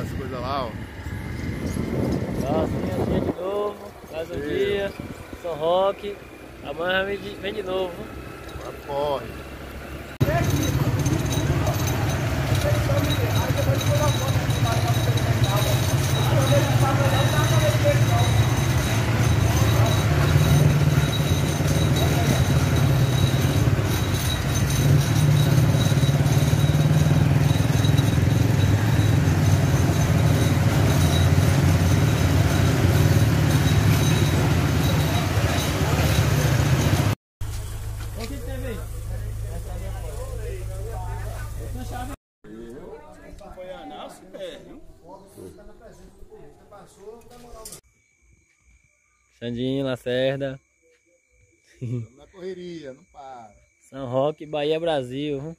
as coisas lá, ó. Nossa, dia de novo. Mais um Sim. dia. São Roque. Amanhã vem de, vem de novo. Agora Xandinho, Lacerda, Estamos na correria, não para. São Roque, Bahia, Brasil.